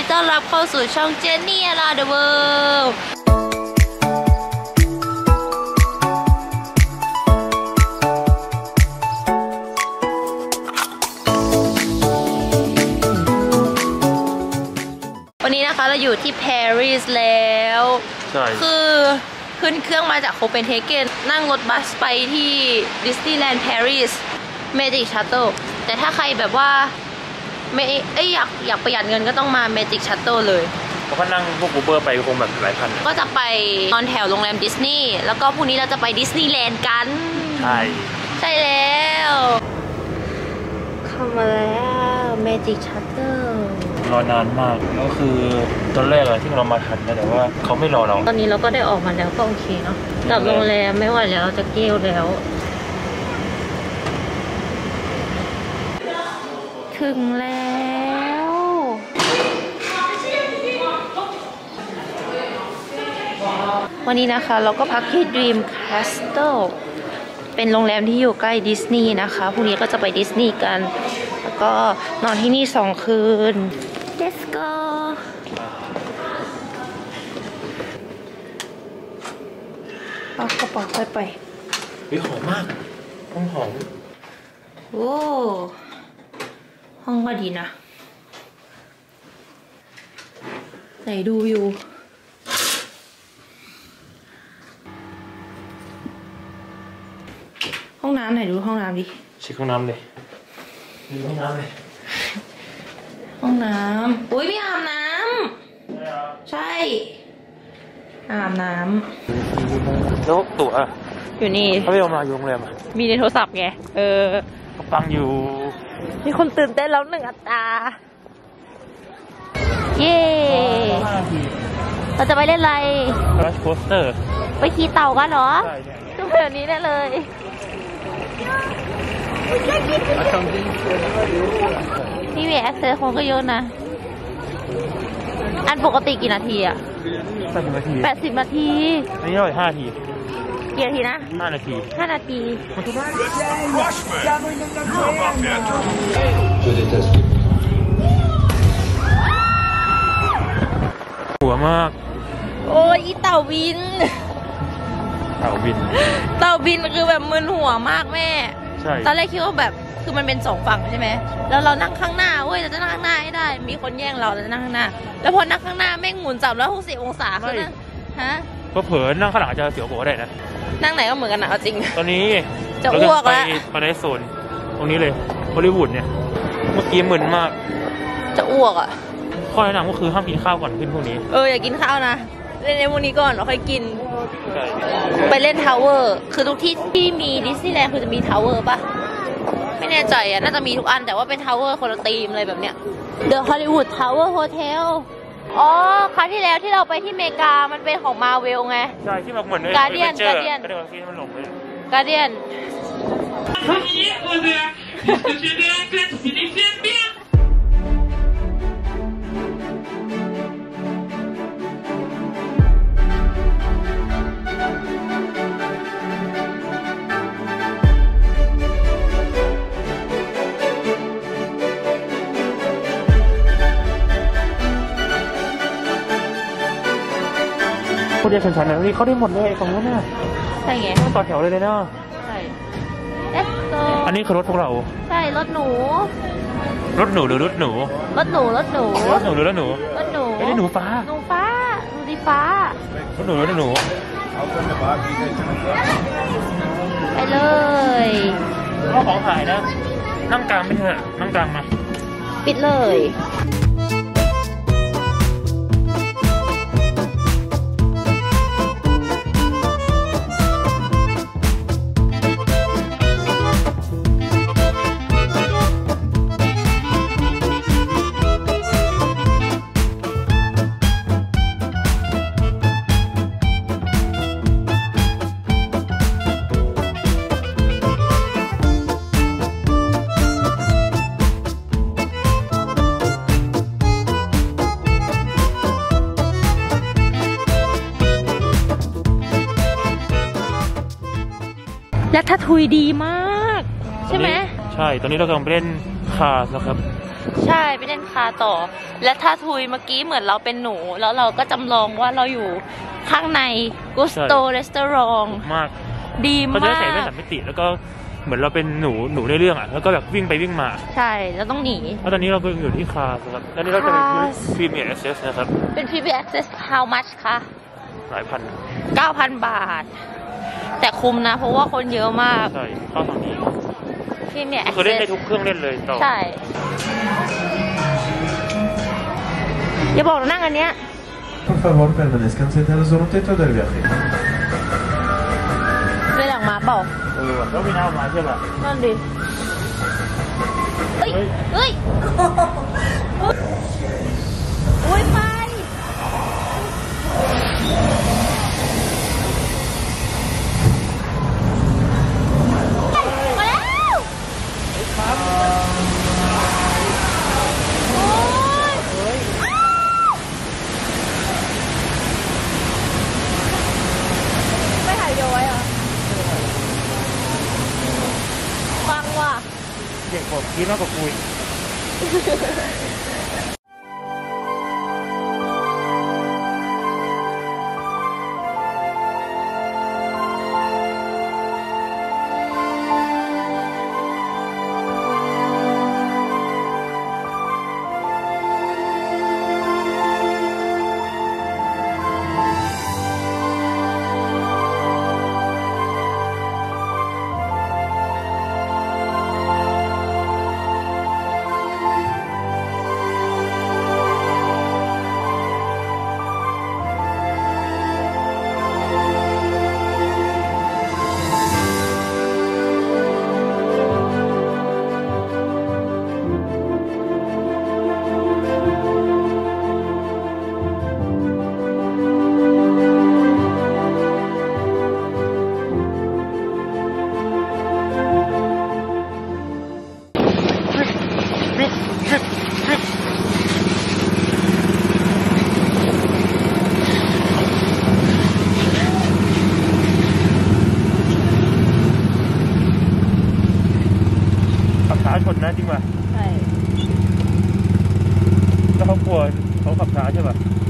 ดีต้อนรับเข้าสู่ช่อง Jenny Around the World วันนี้นะคะเราอยู่ที่ปารีสแล้ว ใช่ คือขึ้นเครื่องมาจากโคเปนเฮเกนนั่งรถบัสไปที่ดิสนีย์แลนด์ปารีส Magic Shuttleแต่ถ้าใครแบบว่า ไม่เอ้ยอยากอยากประหยัดเงินก็ต้องมา Magic Shuttle เลย เพราะว่านั่งพวก Uber ไปคงแบบหลายพันก็จะไปนอนแถวโรงแรมดิสนีย์แล้วก็พรุ่งนี้เราจะไปดิสนีย์แลนด์กัน ใช่ ใช่แล้วเข้ามาแล้ว Magic Shuttle รอนานมากก็คือตอนแรกอะที่เรามาทันนะแต่ว่าเขาไม่รอเรา ตอนนี้เราก็ได้ออกมาแล้วก็โอเคเนาะกลับโรงแรมไม่ไหวแล้วจะเกลแล้ว ถึงแล้ว วันนี้นะคะเราก็พักที่ Dream Castle เป็นโรงแรมที่อยู่ใกล้ดิสนีย์นะคะ พรุ่งนี้ก็จะไปดิสนีย์กัน แล้วก็นอนที่นี่สองคืน Let's go เอากระเป๋าค่อยไปวิหอมมากห้องหอมโอ้ห้องก็ดีนะไหนดูวิว องน้ำไหนดูห้องน้ำดิเช็คห้องน้ำเลยดูห้องน้ำเลยห้องน้ำอุ้ยมีอาบน้ำใช่ อาบน้แล้วตั๋วอะำอยู่นี่เขาไม่เอามาอยู่โรงแรมอะมีในโทรศัพท์ไงเออเขาฟังอยู่ มีคนตื่นเต้นแล้วหนึ่งอัตราเย้ห้านาทีเราจะไปเล่นอะไร Crush Coaster ไปขี่เต่ากันเหรอใช่เนี่ยทุกแบบนี้ได้เลย นี่มี access คนก็เยอะนะ อันปกติกี่นาทีอะแปดสิบนาทีแปดสิบนาทีอันนี้เราอีกห้านาทีกี่นาทีนะห้านาทีห้านาที หัวมาก โอ้ยอีเต่าบิน เต่าบิน เต่าบินคือแบบมึนหัวมากแม่ ใช่ ตอนแรกคิดว่าแบบคือมันเป็นสองฝั่งใช่ไหมแล้วเรานั่งข้างหน้าเว้ยเราจะนั่งข้างหน้าให้ได้ มีคนแย่งเราเราจะนั่งข้างหน้า แล้วพอนั่งข้างหน้าแม่งหมุนสามร้อยหกสิบองศาเขานะฮะก็เผลอนั่งข้างหลังอาจจะเสียวกว่าได้นะ นั่งไหนก็เหมือนกันนะเอาจริง ตอนนี้จะเราอ้วกไปแล้วไปในโซนตรงนี้เลยฮอลลีวูดเนี่ย เมื่อกี้มึนมาก จะอ้วกอะ ข้อแนะนำก็คือห้ามกินข้าวก่อนขึ้นพวกนี้ เอออย่ากินข้าวนะเล่นในพวกนี้ก่อนเราค่อยกินใช่ ไปเล่น Tower คือทุกที่ที่มีดิสนีย์แลนด์คือจะมี Tower ปะไม่แน่ใจอะน่าจะมีทุกอันแต่ว่าเป็นทาวเวอร์คนละธีมอะไรแบบเนี้ย The Hollywood Tower Hotel อ๋อ ครั้งที่แล้วที่เราไปที่เมกา มันเป็นของมาเวลไง ใช่ ที่แบบเหมือน Guardian เจอ Guardian ก็เดี๋ยวที่มันหลงเลย Guardian Premier honneur, puisque j'ai des คนเดียวฉันๆนะนี่เขาได้หมดเลยของนู้นน่ะใช่ไงต้องต่อแถวเลยเลยเนาะใช่ Let's go อันนี้คือรถพวกเรา ใช่รถหนู รถหนูหรือรถหนู รถหนูรถหนูรถหนูหรือรถหนูรถหนูไม่ได้หนูฟ้า หนูฟ้าหนูสีฟ้ารถหนูหรือรถหนูไปเลยเอาของหายนะ นั่งกลางไม่เถอะนั่งกลางมา ปิดเลย Ratatouille ดีมาก ใช่ไหม ใช่ ตอนนี้เรากำลังไปเล่น Cars นะครับ ใช่ไปเล่นคาต่อ Ratatouille เมื่อกี้เหมือนเราเป็นหนู แล้วเราก็จำลองว่าเราอยู่ข้างใน Gusteau restaurant มากดีเขาจะมาได้ใส่แว่นกสามมิติแล้วก็เหมือนเราเป็นหนูหนูในเรื่องอะ แล้วก็แบบวิ่งไปวิ่งมา ใช่แล้วต้องหนี แล้วตอนนี้เราก็อยู่ที่ Cars ครับแล้วนี่เราจะเป็น Cars Premier Access นะครับ เป็น PB Access how much คะหลายพัน9,000บาท แต่คุ้มนะ เพราะว่าคนเยอะมากใช่เข้าทางนี้ Premier คือเล่นได้ Access ทุกเครื่องเล่นเลยต่อใช่อย่าบอกนั่งอันเนี้ย Por favor, permanezcan sentados durante todo el viaje. ไม่หลังมาเปล่าเออว่ะแล้วไม่น่าเอามาใช่ป่ะนั่นดิเฮ้ยเฮ้ยอุ้ยไป มาแล้วโอ้ยอ้าวไม่ถ่ายโยไว้เหรอฟังว่ะ เด็กผมคิดมากกว่าคุ ช้าชนนะจริงป่ะใช่แล้วเขากลัวเขาขับช้าใช่ป่ะใ